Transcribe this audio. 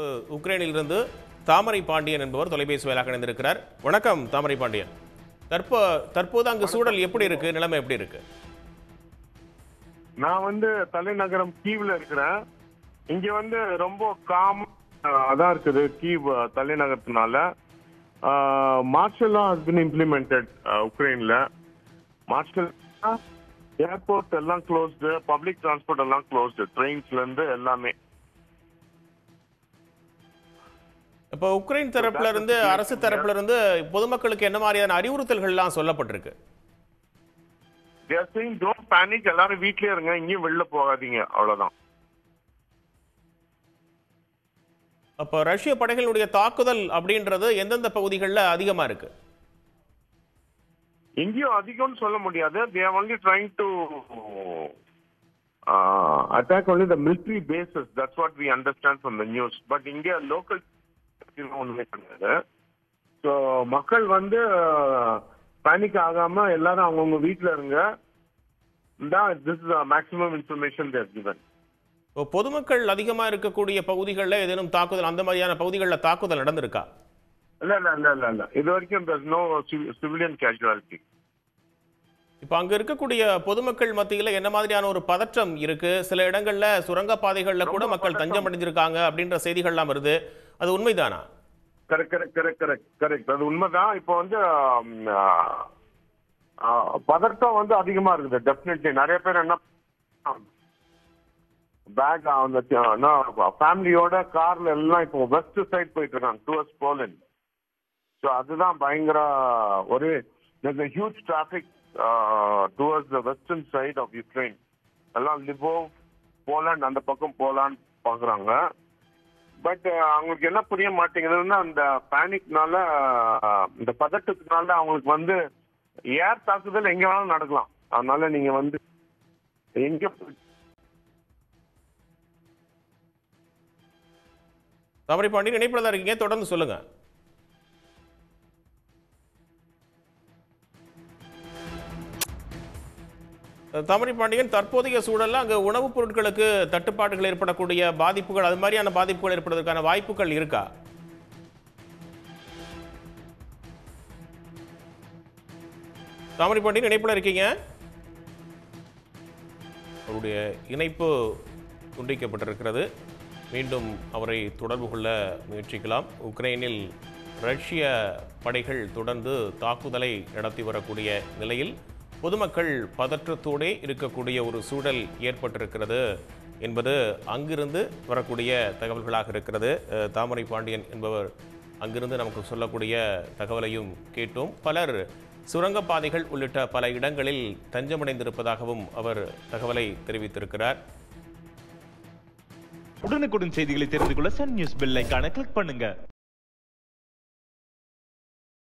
நம்மோடு உக்ரைனிலிருந்து தாமரை பாண்டியன் என்பவர் தொலைபேசி வாயிலாக இணைந்திருக்கிறார். வணக்கம் தாமரை பாண்டியன். தற்போ தற்போது அங்கு சூழல் எப்படி இருக்கு? நிலைமை எப்படி இருக்கு? நான் வந்து தலைநகரம் கீவ்ல இருக்கிறேன். இங்க வந்து ரொம்ப காம் அதான் இருக்குது கீவ் தலைநகரத்தினால. மார்ஷல் ஹஸ் பின் இம்ப்ளிமெண்டட் உக்ரைன்ல. மார்ஷல் ஏர்போர்ட் எல்லாம் க்ளோஸ்டு பப்ளிக் டிரான்ஸ்போர்ட் எல்லாம் க்ளோஸ்டு ட்ரெயின்ஸ்ல இருந்து எல்லாமே. இப்போ உக்ரைன் தரப்புல இருந்து அரசு தரப்புல இருந்து பொதுமக்களுக்கு என்ன மாதிரியான அறிவுறுத்தல்கள்லாம் சொல்லப்பட்டிருக்கு? டோன்ட் பேனிக் எல்லாரும் வீட்லயே இருங்க. எங்கேயும் வெளில போகாதீங்க. அவ்வளவுதான். அப்போ ரஷ்ய படைகளுடைய தாக்குதல் அப்படின்றது எந்தெந்த பகுதிகளில் அதிகமா இருக்கு? எங்கேயும் அதிகம்னு சொல்ல முடியாது. They are only trying to attack only the military bases that's what we understand from the news but இங்கே லோக்கல் ஒண்ணுமே கிடையாது. ஸோ மக்கள் வந்து பேனிக் ஆகாம எல்லாரும் அவங்கவுங்க வீட்டில் இருங்க. தான் this is maximum information there given இப்போ பொதுமக்கள் அதிகமா இருக்கக்கூடிய பகுதிகளில் ஏதேனும் தாக்குதல் அந்த மாதிரியான பகுதிகளில் தாக்குதல் நடந்திருக்கா? இல்ல இல்ல இல்ல இல்ல இல்ல. இது வரைக்கும் நோ சிவிலியன் கேஷுவாலிட்டி இப்போ அங்க இருக்கக்கூடிய பொதுமக்கள் மத்தியில் என்ன மாதிரியான ஒரு பதற்றம் இருக்கு? சில இடங்கள்ல சுரங்க பாதைகள்ல கூட மக்கள். தஞ்சம் அடைஞ்சிருக்காங்க அப்படின்ற செய்திகள்லாம் வருது. அது உண்மைதானா? Correct correct correct correct correct அது உண்மைதான். இப்போ வந்து பதட்டம் வந்து அதிகமா இருக்குது டெஃபினெட்லி நிறைய பேர் என்ன பேக் அந்த ஃபேமிலியோட கார்ல எல்லாம் இப்போ வெஸ்ட் சைட் போயிட்டு இருக்காங்க டுவர்ஸ் போலண்ட் ஸோ அதுதான் பயங்கர ஒரு huge traffic towards the western side of Ukraine எல்லாம் லிபோ போலாண்ட் அந்த பக்கம் போலான்னு பாக்குறாங்க பட் uh, அவங்களுக்கு என்ன புரிய மாட்டேங்குதுன்னா அந்த பேனிக்னால இந்த பதட்டத்தினால அவங்களுக்கு வந்து ஏர் தாக்குதல் எங்க வேணாலும் நடக்கலாம். அதனால நீங்க வந்து எங்க தாமரை பாண்டி நினைப்பில் தான் இருக்கீங்க. தொடர்ந்து சொல்லுங்க. தாமரை பாண்டியன் தற்போதைய சூழலில் அங்கே உணவுப் பொருட்களுக்கு தட்டுப்பாடுகள் ஏற்படக்கூடிய பாதிப்புகள் அது மாதிரியான பாதிப்புகள் ஏற்படுவதற்கான வாய்ப்புகள் இருக்கா? தாமரை பாண்டியன் இணைப்பில் இருக்கீங்க? அவருடைய இணைப்பு துண்டிக்கப்பட்டிருக்கிறது. மீண்டும் அவரை தொடர்பு கொள்ள முயற்சிக்கலாம். உக்ரைனில் ரஷ்ய படைகள் தொடர்ந்து தாக்குதலை நடத்தி வரக்கூடிய நிலையில் பொதுமக்கள் பதற்றத்தோடே இருக்கக்கூடிய ஒரு சூழல் ஏற்பட்டிருக்கிறது என்பது அங்கிருந்து வரக்கூடிய தகவல்களாக இருக்கிறது. தாமரை பாண்டியன் என்பவர் அங்கிருந்து நமக்கு சொல்லக்கூடிய தகவலையும் கேட்டோம். பலர் சுரங்கப்பாதைகள் உள்ளிட்ட பல இடங்களில் தஞ்சமடைந்திருப்பதாகவும் அவர் தகவலை தெரிவித்திருக்கிறார். உடனுக்குடன் செய்திகளை தெரிந்து கொள்ள சன் நியூஸ் பெல் கிளிக் பண்ணுங்க.